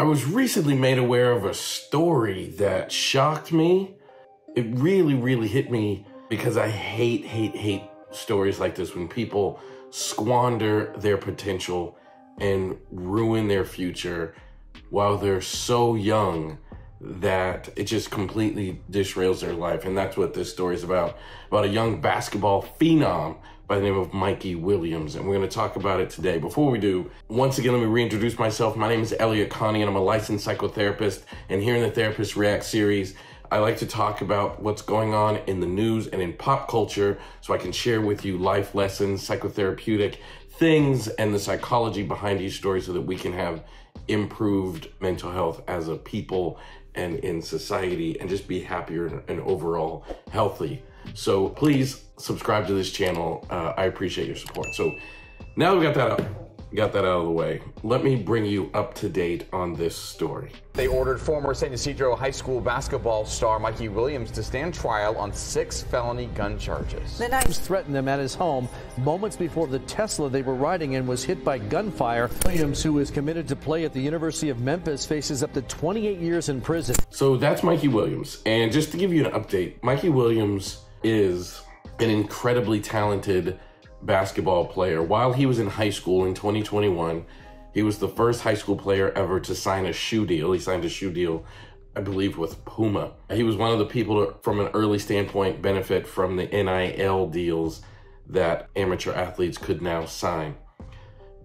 I was recently made aware of a story that shocked me. It really, really hit me because I hate, hate, hate stories like this when people squander their potential and ruin their future while they're so young that it just completely disrails their life. And that's what this story is about about a young basketball phenom by the name of Mikey Williams. And we're going to talk about it today. Before we do, once again, let me reintroduce myself. My name is Elliott Connie, and I'm a licensed psychotherapist. And here in the Therapist React series, I like to talk about what's going on in the news and in pop culture so I can share with you life lessons, psychotherapeutic things, and the psychology behind these stories so that we can have improved mental health as a people and in society and just be happier and overall healthy. So please subscribe to this channel. Uh, I appreciate your support. So now we got that up got that out of the way, let me bring you up to date on this story. They ordered former San Ysidro High School basketball star Mikey Williams to stand trial on six felony gun charges. The knives threatened them at his home moments before the Tesla they were riding in was hit by gunfire. Williams, who is committed to play at the University of Memphis, faces up to 28 years in prison. So that's Mikey Williams. And just to give you an update, Mikey Williams is an incredibly talented basketball player. While he was in high school in 2021, he was the first high school player ever to sign a shoe deal. He signed a shoe deal, I believe, with Puma. He was one of the people to, from an early standpoint, benefit from the NIL deals that amateur athletes could now sign.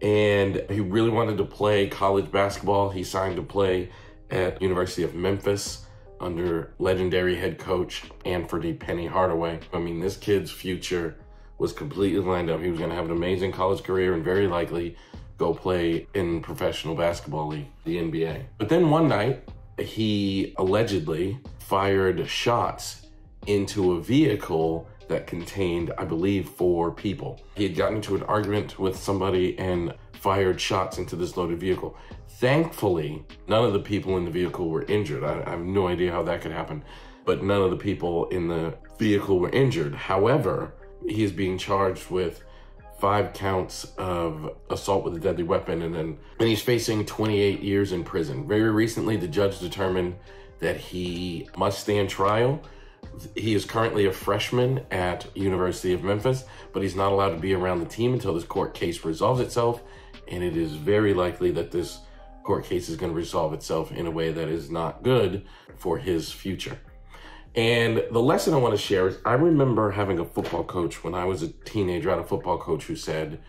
And he really wanted to play college basketball. He signed to play at University of Memphis under legendary head coach Anthony Penny Hardaway. I mean, this kid's future was completely lined up. He was going to have an amazing college career and very likely go play in professional basketball league, the NBA. But then one night, he allegedly fired shots into a vehicle that contained, I believe, four people. He had gotten into an argument with somebody and fired shots into this loaded vehicle. Thankfully, none of the people in the vehicle were injured. I, I have no idea how that could happen, but none of the people in the vehicle were injured. However, he is being charged with five counts of assault with a deadly weapon and then and he's facing 28 years in prison. Very recently the judge determined that he must stand trial. He is currently a freshman at University of Memphis, but he's not allowed to be around the team until this court case resolves itself and it is very likely that this court case is going to resolve itself in a way that is not good for his future. And the lesson I want to share is I remember having a football coach when I was a teenager, I had a football coach who said,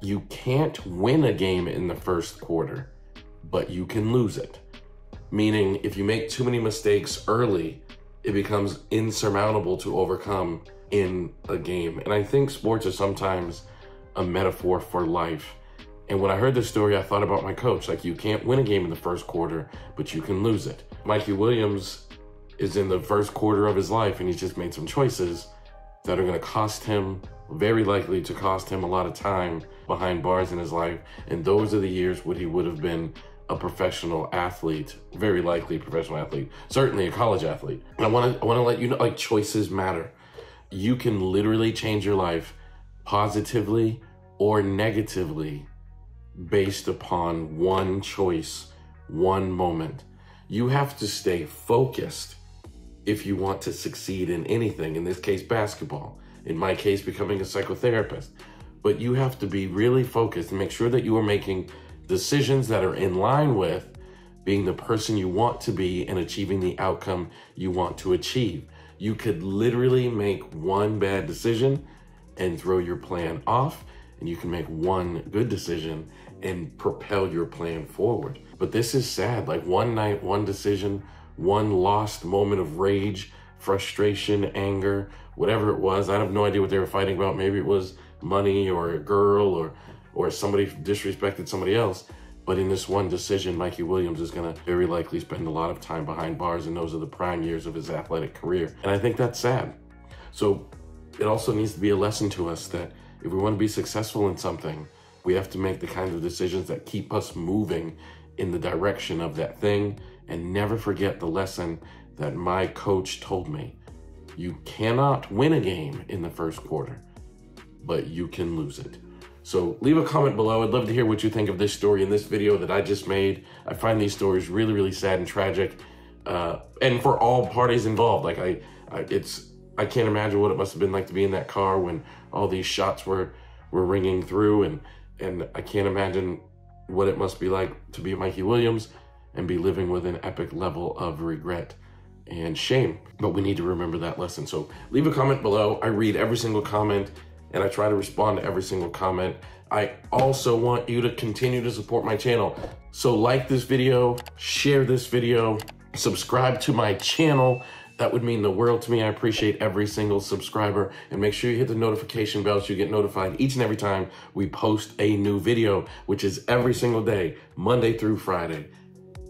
You can't win a game in the first quarter, but you can lose it. Meaning, if you make too many mistakes early, it becomes insurmountable to overcome in a game. And I think sports are sometimes a metaphor for life. And when I heard this story, I thought about my coach. Like, you can't win a game in the first quarter, but you can lose it. Mikey Williams is in the first quarter of his life and he's just made some choices that are going to cost him, very likely to cost him a lot of time behind bars in his life. And those are the years when he would have been a professional athlete, very likely professional athlete, certainly a college athlete. And I want to I want to let you know like choices matter. You can literally change your life positively or negatively based upon one choice, one moment. You have to stay focused if you want to succeed in anything, in this case, basketball, in my case, becoming a psychotherapist. But you have to be really focused and make sure that you are making decisions that are in line with being the person you want to be and achieving the outcome you want to achieve. You could literally make one bad decision and throw your plan off, and you can make one good decision and propel your plan forward. But this is sad. Like one night, one decision, one lost moment of rage, frustration, anger, whatever it was. I have no idea what they were fighting about. Maybe it was money or a girl or or somebody disrespected somebody else. But in this one decision, Mikey Williams is going to very likely spend a lot of time behind bars, and those are the prime years of his athletic career. And I think that's sad. So it also needs to be a lesson to us that if we want to be successful in something, we have to make the kinds of decisions that keep us moving in the direction of that thing and never forget the lesson that my coach told me. You cannot win a game in the first quarter, but you can lose it. So leave a comment below. I'd love to hear what you think of this story and this video that I just made. I find these stories really, really sad and tragic, uh, and for all parties involved. Like I, I, it's I can't imagine what it must have been like to be in that car when all these shots were were ringing through, and and I can't imagine what it must be like to be Mikey Williams and be living with an epic level of regret and shame. But we need to remember that lesson. So leave a comment below. I read every single comment and I try to respond to every single comment. I also want you to continue to support my channel. So like this video, share this video, subscribe to my channel. That would mean the world to me. I appreciate every single subscriber and make sure you hit the notification bell so you get notified each and every time we post a new video, which is every single day, Monday through Friday.